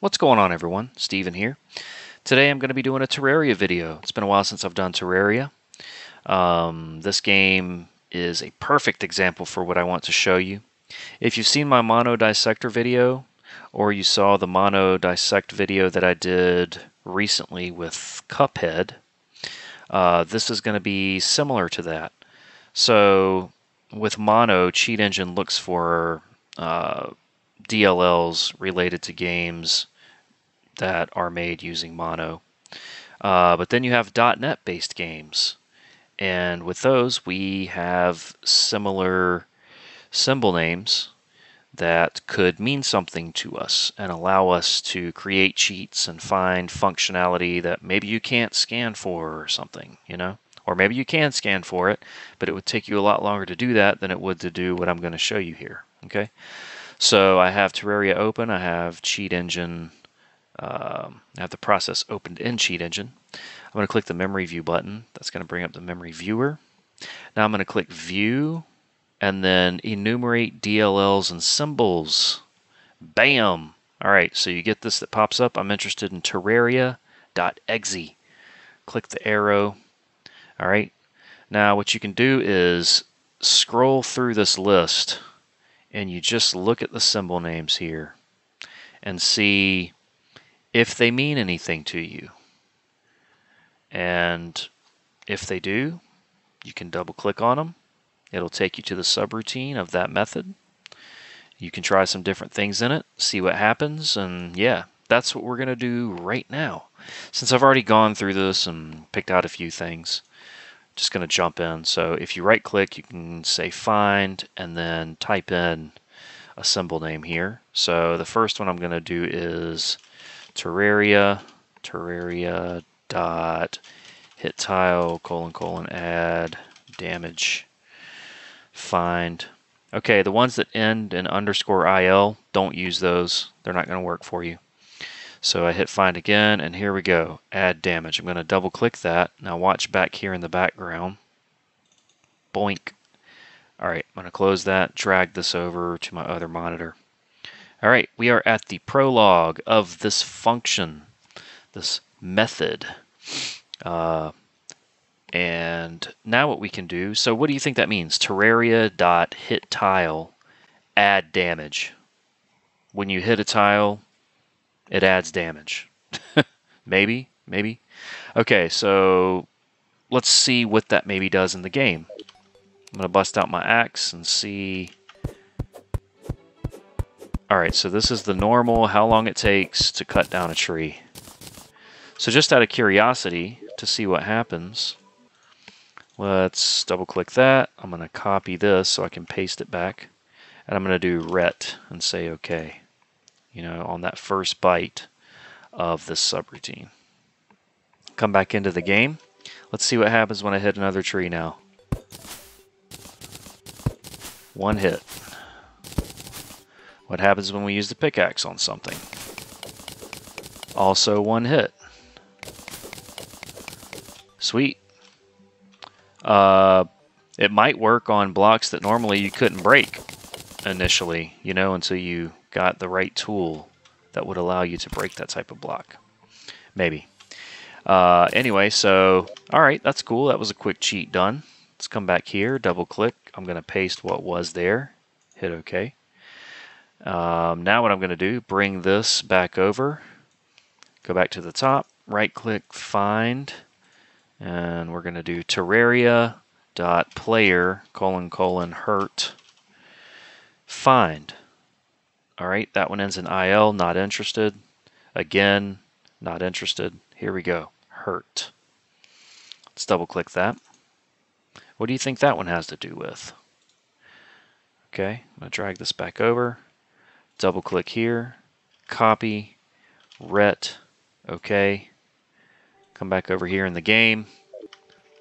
What's going on everyone? Stephen here. Today I'm going to be doing a Terraria video. It's been a while since I've done Terraria. Um, this game is a perfect example for what I want to show you. If you've seen my Mono Dissector video, or you saw the Mono Dissect video that I did recently with Cuphead, uh, this is going to be similar to that. So with Mono, Cheat Engine looks for DLLs related to games that are made using Mono. Uh, but then you have .NET based games. And with those, we have similar symbol names that could mean something to us and allow us to create cheats and find functionality that maybe you can't scan for or something, you know? Or maybe you can scan for it, but it would take you a lot longer to do that than it would to do what I'm going to show you here, okay? So I have Terraria open, I have Cheat Engine, um, I have the process opened in Cheat Engine. I'm going to click the Memory View button. That's going to bring up the Memory Viewer. Now I'm going to click View and then Enumerate DLLs and Symbols. Bam! Alright, so you get this that pops up. I'm interested in Terraria.exe. Click the arrow. Alright, now what you can do is scroll through this list and you just look at the symbol names here and see if they mean anything to you. And if they do, you can double click on them. It'll take you to the subroutine of that method. You can try some different things in it, see what happens, and yeah, that's what we're going to do right now. Since I've already gone through this and picked out a few things, just going to jump in. So if you right click, you can say find and then type in a symbol name here. So the first one I'm going to do is Terraria, Terraria dot hit tile colon colon add damage find. Okay, the ones that end in underscore IL, don't use those. They're not going to work for you. So I hit find again, and here we go, add damage. I'm going to double click that. Now watch back here in the background. Boink. All right, I'm going to close that, drag this over to my other monitor. All right, we are at the prologue of this function, this method. Uh, and now what we can do, so what do you think that means? Terraria dot hit tile add damage. When you hit a tile, it adds damage. maybe, maybe. Okay, so let's see what that maybe does in the game. I'm going to bust out my axe and see. Alright, so this is the normal, how long it takes to cut down a tree. So just out of curiosity, to see what happens, let's double click that. I'm going to copy this so I can paste it back. And I'm going to do ret and say OK. You know, on that first byte of this subroutine. Come back into the game. Let's see what happens when I hit another tree now. One hit. What happens when we use the pickaxe on something? Also one hit. Sweet. Uh, it might work on blocks that normally you couldn't break initially, you know, until you got the right tool that would allow you to break that type of block. Maybe. Uh, anyway, so, all right, that's cool. That was a quick cheat done. Let's come back here, double click. I'm going to paste what was there, hit OK. Um, now what I'm going to do, bring this back over, go back to the top, right click, find, and we're going to do Terraria dot player colon colon hurt find. All right, that one ends in IL, not interested. Again, not interested. Here we go, hurt. Let's double click that. What do you think that one has to do with? Okay, I'm to drag this back over, double click here, copy, ret, okay. Come back over here in the game.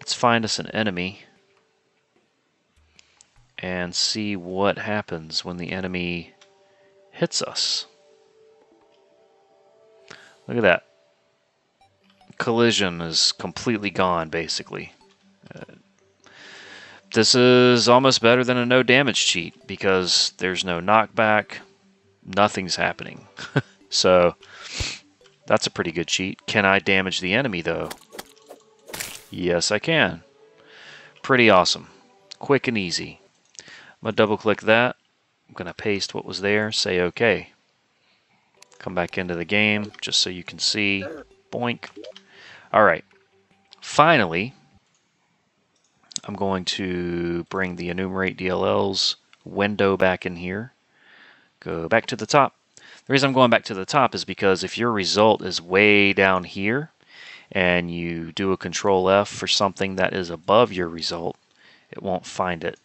Let's find us an enemy and see what happens when the enemy hits us. Look at that. Collision is completely gone, basically. Uh, this is almost better than a no damage cheat because there's no knockback, nothing's happening. So that's a pretty good cheat. Can I damage the enemy though? Yes, I can. Pretty awesome. Quick and easy. I'm going to double click that. I'm going to paste what was there, say OK. Come back into the game just so you can see. Boink. All right. Finally, I'm going to bring the enumerate DLLs window back in here. Go back to the top. The reason I'm going back to the top is because if your result is way down here and you do a control F for something that is above your result, it won't find it.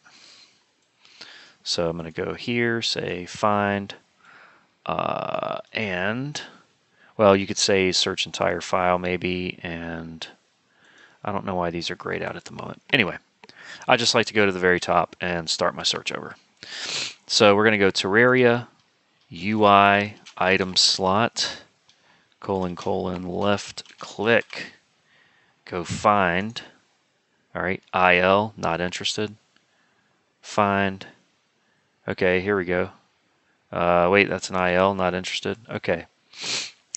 So I'm going to go here, say find, uh, and, well, you could say search entire file maybe, and I don't know why these are grayed out at the moment. Anyway, I just like to go to the very top and start my search over. So we're going to go Terraria, UI, item slot, colon, colon, left click, go find, all right, IL, not interested, find, okay, here we go. Uh, wait, that's an IL, not interested, okay.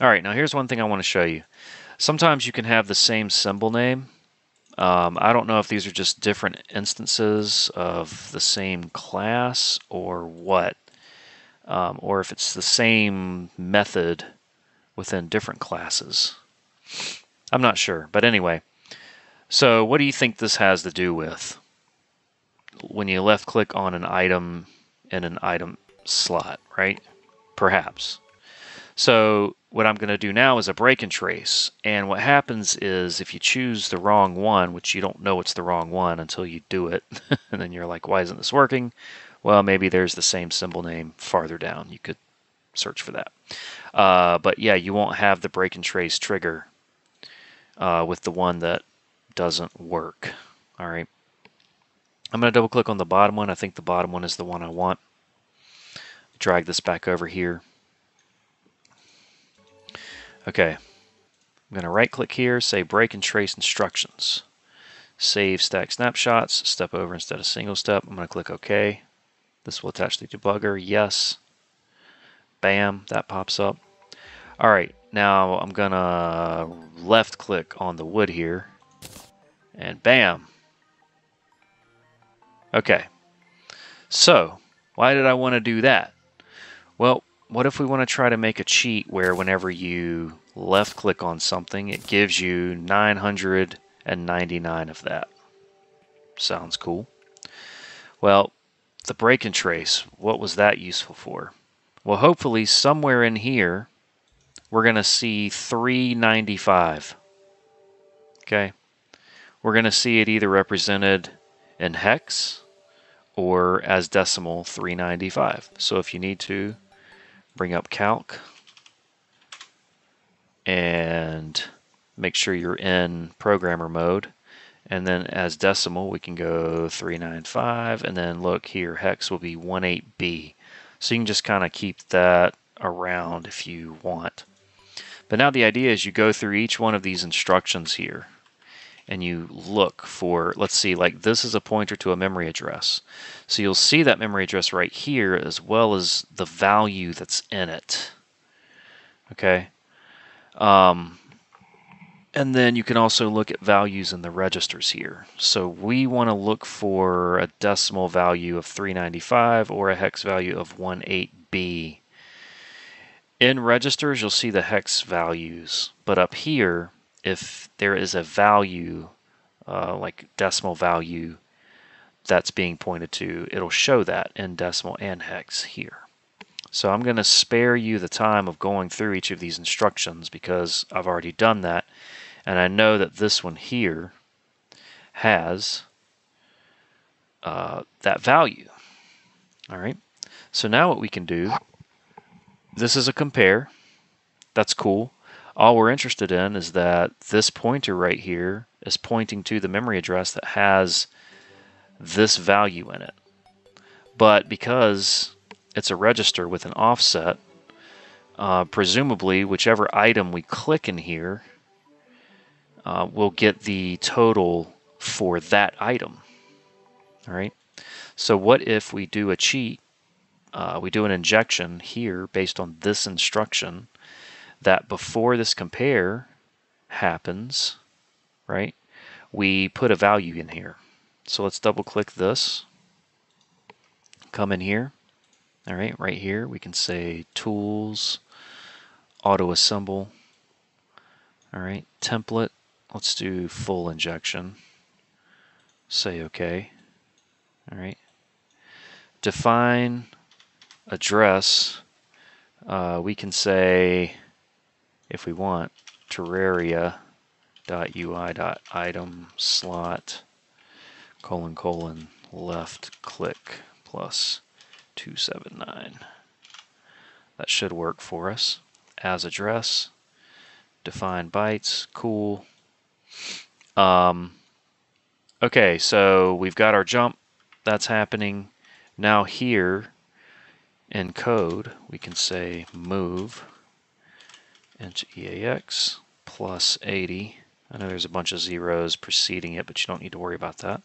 All right, now here's one thing I want to show you. Sometimes you can have the same symbol name, um, I don't know if these are just different instances of the same class or what, um, or if it's the same method within different classes. I'm not sure, but anyway. So what do you think this has to do with? When you left click on an item in an item slot, right? Perhaps. So what I'm going to do now is a break and trace. And what happens is if you choose the wrong one, which you don't know it's the wrong one until you do it, and then you're like, why isn't this working? Well, maybe there's the same symbol name farther down. You could search for that. Uh, but yeah, you won't have the break and trace trigger uh, with the one that doesn't work. All right. I'm going to double click on the bottom one. I think the bottom one is the one I want. Drag this back over here. Okay, I'm going to right click here, say break and trace instructions. Save stack snapshots, step over instead of single step. I'm going to click OK. This will attach the debugger. Yes. Bam, that pops up. All right, now I'm going to left click on the wood here. And bam. Okay. So, why did I want to do that? Well, what if we want to try to make a cheat where whenever you left click on something, it gives you 999 of that? Sounds cool. Well, the break and trace, what was that useful for? Well, hopefully somewhere in here, we're going to see 395. Okay. We're going to see it either represented in hex or as decimal 395. So if you need to, bring up calc and make sure you're in programmer mode and then as decimal we can go 395 and then look here hex will be 18b so you can just kind of keep that around if you want. But now the idea is you go through each one of these instructions here and you look for, let's see, like this is a pointer to a memory address. So you'll see that memory address right here as well as the value that's in it. Okay. Um, and then you can also look at values in the registers here. So we want to look for a decimal value of 395 or a hex value of 18B. In registers, you'll see the hex values, but up here, if there is a value, uh, like decimal value, that's being pointed to, it'll show that in decimal and hex here. So I'm going to spare you the time of going through each of these instructions because I've already done that. And I know that this one here has uh, that value. All right. So now what we can do, this is a compare. That's cool. All we're interested in is that this pointer right here is pointing to the memory address that has this value in it. But because it's a register with an offset, uh, presumably whichever item we click in here uh, will get the total for that item. All right. So what if we do a cheat? Uh, we do an injection here based on this instruction that before this compare happens, right, we put a value in here. So let's double click this, come in here, all right, right here we can say tools, auto assemble, all right, template, let's do full injection, say okay, all right, define address, uh, we can say, if we want, terraria.ui.item slot colon colon left click plus 279. That should work for us. As address, define bytes, cool. Um, okay, so we've got our jump. That's happening. Now here in code, we can say move into EAX plus 80. I know there's a bunch of zeros preceding it, but you don't need to worry about that.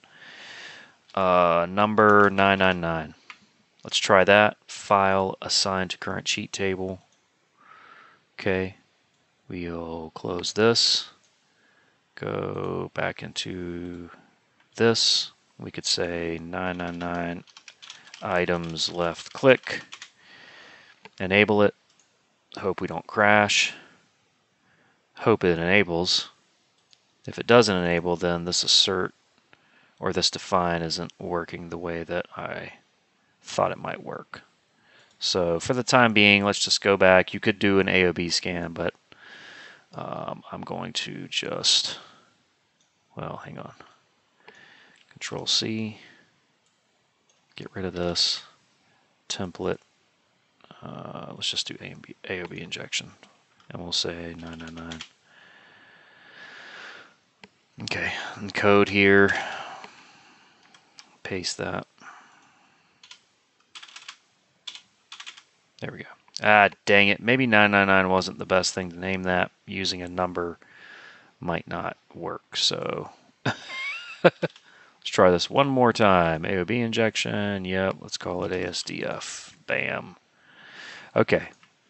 Uh, number 999. Let's try that. File assigned to current cheat table. Okay. We'll close this. Go back into this. We could say 999 items left click. Enable it. Hope we don't crash. Hope it enables. If it doesn't enable, then this assert or this define isn't working the way that I thought it might work. So for the time being, let's just go back. You could do an AOB scan, but um, I'm going to just, well, hang on. Control C, get rid of this template. Uh, let's just do AOB, AOB injection, and we'll say 999. Okay, and code here, paste that. There we go. Ah, dang it. Maybe 999 wasn't the best thing to name that. Using a number might not work. So let's try this one more time. AOB injection. Yep, let's call it ASDF. Bam. Okay,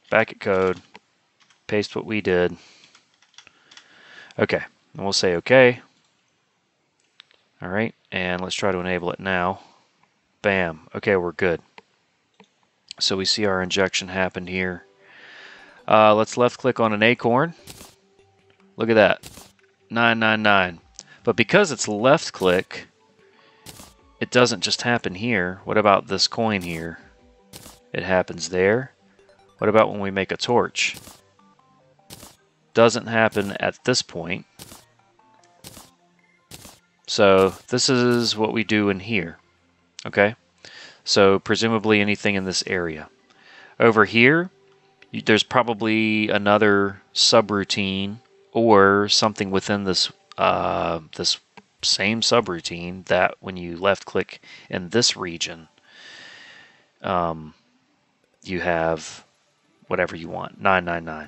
back at code. Paste what we did. Okay, and we'll say OK. All right, and let's try to enable it now. Bam. Okay, we're good. So we see our injection happened here. Uh, let's left click on an acorn. Look at that, 999. But because it's left click, it doesn't just happen here. What about this coin here? It happens there. What about when we make a torch? Doesn't happen at this point. So this is what we do in here. Okay? So presumably anything in this area. Over here, there's probably another subroutine or something within this uh, this same subroutine that when you left click in this region, um, you have whatever you want, 999,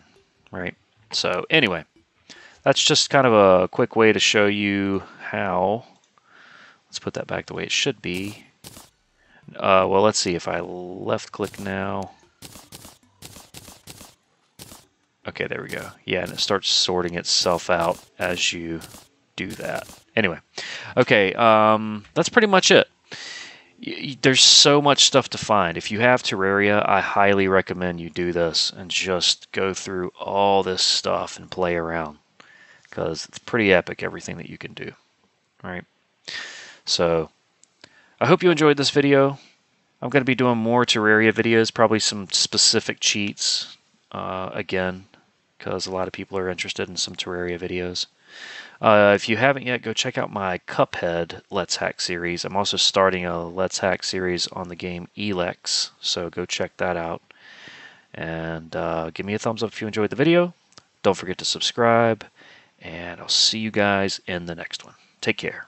right? So anyway, that's just kind of a quick way to show you how, let's put that back the way it should be, uh, well, let's see if I left click now. Okay, there we go. Yeah, and it starts sorting itself out as you do that. Anyway, okay, um, that's pretty much it. There's so much stuff to find. If you have Terraria, I highly recommend you do this and just go through all this stuff and play around because it's pretty epic everything that you can do. Right. So I hope you enjoyed this video. I'm going to be doing more Terraria videos, probably some specific cheats uh, again, because a lot of people are interested in some Terraria videos. Uh, if you haven't yet, go check out my Cuphead Let's Hack series. I'm also starting a Let's Hack series on the game Elex, so go check that out. And uh, give me a thumbs up if you enjoyed the video. Don't forget to subscribe, and I'll see you guys in the next one. Take care.